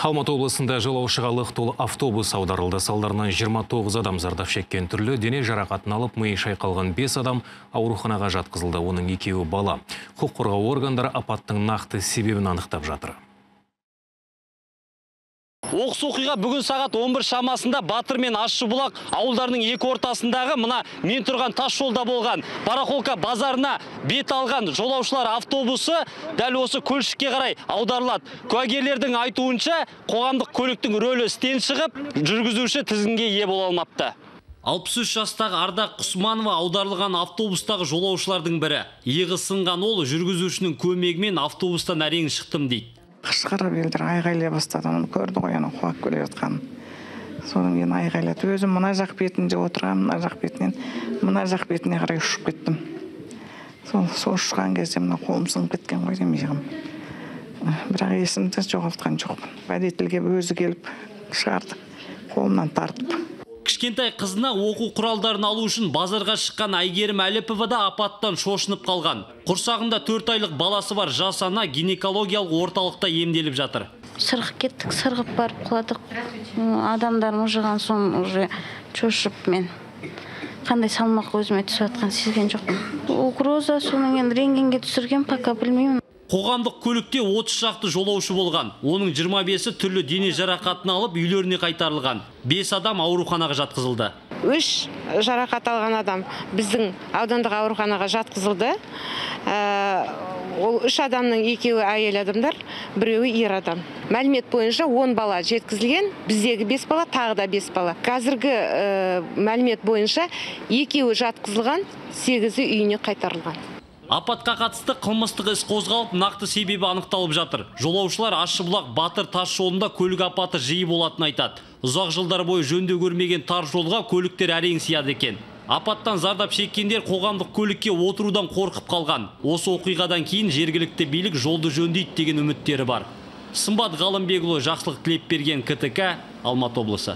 Алматы облысында жолаушыға лық толы автобус аударылды. Салдарынан 29 адам зардап шеккен түрлі дене жарақатын алып, миы шайқалған 5 адам ауруханаға жатқызылды. Оның екеуі бала. Құқық қорғау органдары апаттың нақты себебін анықтап жатыр. Оқыс оқиға бүгін сағат 11 шамасында Батыр мен Ащыбұлақ ауылдарының екі ортасындағы мына мен тұрған тас жолда болған. Барахолка базарына бет алған жолаушылар автобусы дәл осы көлшікке қарай аударылады. Куәгерлердің айтуынша қоғамдық көліктің рөлі істен шығып, жүргізуші тізгінге ие бола алмапты. 63 жастағы Ардақ Құсманова аударылған автобустағы жолаушылардың бірі. Иығы сынған ол жүргізушінің көмегімен автобустан әрең шықтым дейді. Қышқырып елдер айғайлай бастады. Оны көрді ғой ана құлап келе жатқанын. Содан кейін айғайлады. Өзім мына жақ бетінде отырғанмын мына жақ бетінен мына жақ бетіне қарай ұшып кеттім. Сол сол ұшқан кезде мына қолым сынып кеткен ғой деймін иығым бірақ есімді жоғалтқан жоқпын. Водительге өзі келіп шығарды. Қолымнан тартып. Кішкентай қызына оқу құралдарын алу үшін базарға шыққан әйгерім әліпова да апаттан шошынып қалған. Құрсағында төрт айлық баласы бар жас ана гинекологиялық орталықта емделіп жатыр. Сырғып кеттік сырғып барып құладық. Адамдар мыжыған соң уже шошып мен. Қандай салмақ өзіме түсіп жатқанын сезген жоқпын. Угроза содан кейін рентгенге түсірген пока білмеймін. Қоғамдық көлікте 30 шақты жолаушы болған. Оның 25-і түрлі дене жарақатын алып үйлеріне қайтарылған. 5 адам ауруханаға жатқызылды. Үш жарақат алған адам біздің аудандық ауруханаға жатқызылды. Ол үш адамның екеуі әйел адамдар біреуі ер адам. Мәлімет бойынша 10 бала жеткізілген біздегі 5 бала тағы да 5 бала. Қазіргі мәлімет бойынша екеуі жатқызылған сегізі үйіне қайтарылған. Апатқа қатысты қылмыстық іс қозғалып нақты себебі анықталып жатыр. Жолаушылар ащыбұлақ батыр тас жолында көлік апаты жиі болатынын айтады. Ұзақ жылдар бойы жөндеу көрмеген тар жолға көліктер әрең сияды екен. Апаттан зардап шеккендер қоғамдық көлікке отырудан қорқып қалған. Осы оқиғадан кейін жергілікті билік жолды жөндейді деген үміттері бар. Сымбат ғалымбекұлы жақсылық тілеп берген ктк алматы облысы.